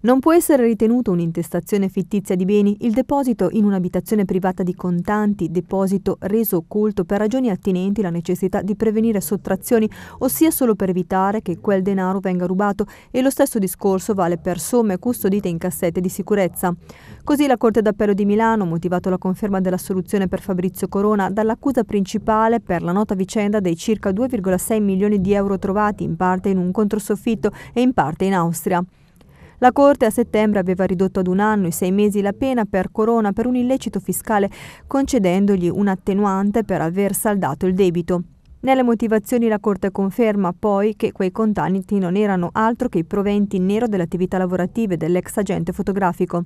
Non può essere ritenuto un'intestazione fittizia di beni il deposito in un'abitazione privata di contanti, deposito reso occulto per ragioni attinenti alla necessità di prevenire sottrazioni, ossia solo per evitare che quel denaro venga rubato e lo stesso discorso vale per somme custodite in cassette di sicurezza. Così la Corte d'Appello di Milano ha motivato la conferma della soluzione per Fabrizio Corona dall'accusa principale per la nota vicenda dei circa 2,6 milioni di euro trovati in parte in un controsoffitto e in parte in Austria. La Corte a settembre aveva ridotto ad un anno e sei mesi la pena per Corona per un illecito fiscale, concedendogli un attenuante per aver saldato il debito. Nelle motivazioni la Corte conferma poi che quei contanti non erano altro che i proventi in nero delle attività lavorative dell'ex agente fotografico.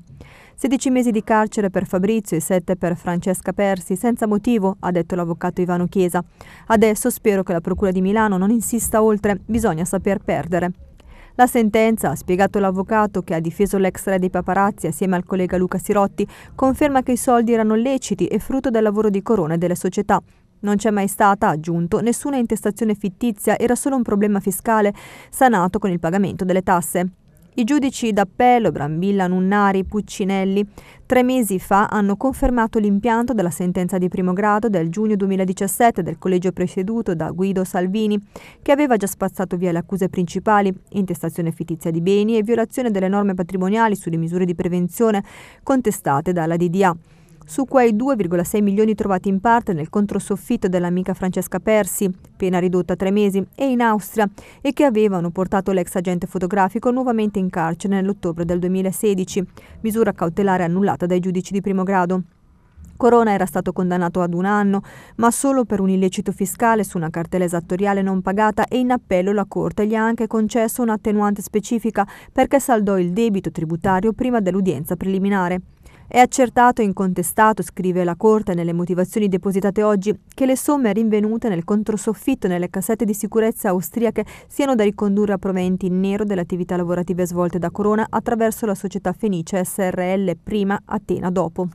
16 mesi di carcere per Fabrizio e 7 per Francesca Persi, senza motivo, ha detto l'avvocato Ivano Chiesa. Adesso spero che la Procura di Milano non insista oltre, bisogna saper perdere. La sentenza, ha spiegato l'avvocato che ha difeso l'ex re dei paparazzi assieme al collega Luca Sirotti, conferma che i soldi erano leciti e frutto del lavoro di Corona e delle società. Non c'è mai stata, ha aggiunto, nessuna intestazione fittizia, era solo un problema fiscale sanato con il pagamento delle tasse. I giudici d'appello Brambilla, Nunnari, Puccinelli tre mesi fa hanno confermato l'impianto della sentenza di primo grado del giugno 2017 del collegio presieduto da Guido Salvini, che aveva già spazzato via le accuse principali, intestazione fittizia di beni e violazione delle norme patrimoniali sulle misure di prevenzione contestate dalla DDA su quei 2,6 milioni trovati in parte nel controsoffitto dell'amica Francesca Persi, pena ridotta a tre mesi, e in Austria, e che avevano portato l'ex agente fotografico nuovamente in carcere nell'ottobre del 2016, misura cautelare annullata dai giudici di primo grado. Corona era stato condannato ad un anno, ma solo per un illecito fiscale su una cartella esattoriale non pagata e in appello la Corte gli ha anche concesso un'attenuante specifica perché saldò il debito tributario prima dell'udienza preliminare. È accertato e incontestato, scrive la Corte nelle motivazioni depositate oggi, che le somme rinvenute nel controsoffitto nelle cassette di sicurezza austriache siano da ricondurre a proventi in nero delle attività lavorative svolte da Corona attraverso la società Fenice SRL prima, Atena dopo.